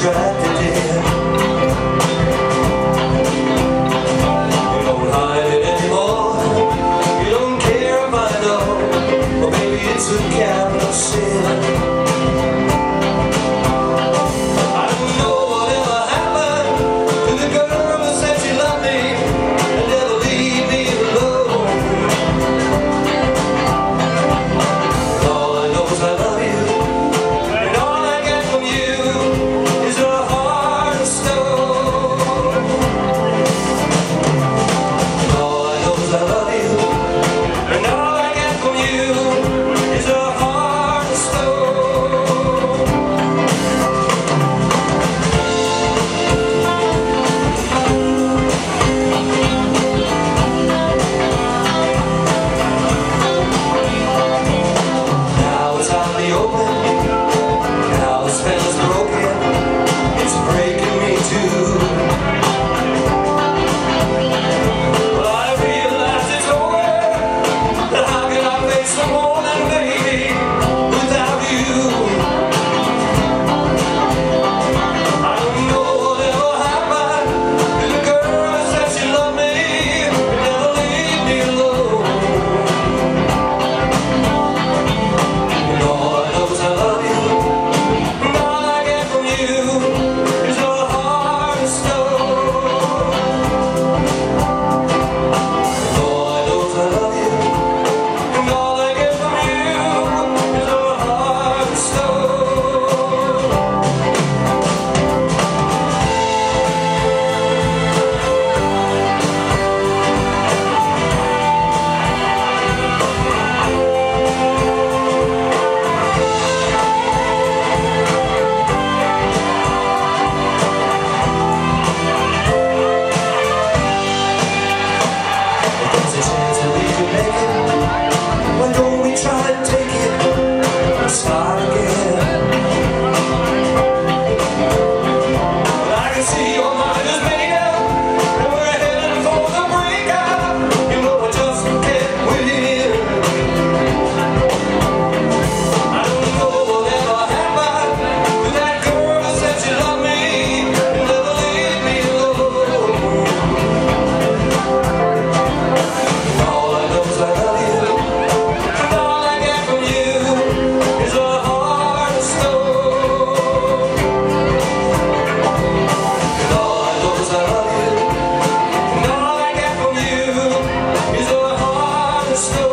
tried. You don't hide it anymore. You don't care if I know. It's a capital sin. tried taking just